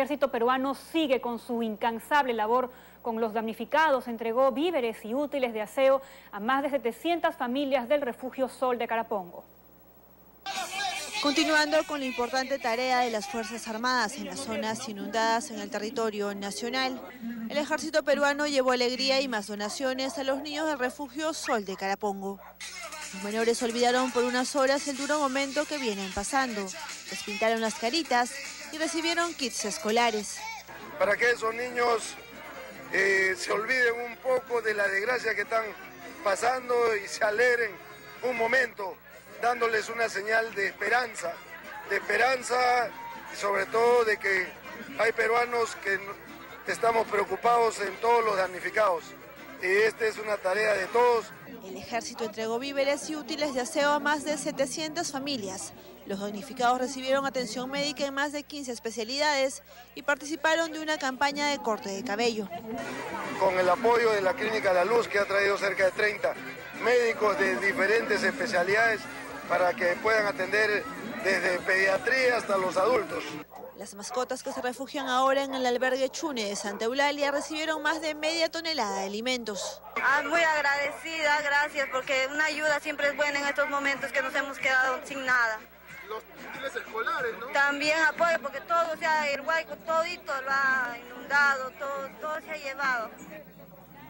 ejército peruano sigue con su incansable labor con los damnificados. Entregó víveres y útiles de aseo a más de 700 familias del refugio Sol de Carapongo. Continuando con la importante tarea de las Fuerzas Armadas en las zonas inundadas en el territorio nacional, el ejército peruano llevó alegría y más donaciones a los niños del refugio Sol de Carapongo. Los menores olvidaron por unas horas el duro momento que vienen pasando. Les pintaron las caritas y recibieron kits escolares. Para que esos niños eh, se olviden un poco de la desgracia que están pasando y se alegren un momento dándoles una señal de esperanza, de esperanza y sobre todo de que hay peruanos que estamos preocupados en todos los damnificados. Y esta es una tarea de todos. El ejército entregó víveres y útiles de aseo a más de 700 familias. Los damnificados recibieron atención médica en más de 15 especialidades y participaron de una campaña de corte de cabello. Con el apoyo de la Clínica La Luz, que ha traído cerca de 30 médicos de diferentes especialidades, para que puedan atender desde pediatría hasta los adultos. Las mascotas que se refugian ahora en el albergue Chune de Santa Eulalia recibieron más de media tonelada de alimentos. Ah, muy agradecida, gracias, porque una ayuda siempre es buena en estos momentos que nos hemos quedado sin nada. Los útiles escolares, ¿no? También apoyo, porque todo, o sea, el huaico todito lo ha inundado, todo, todo se ha llevado.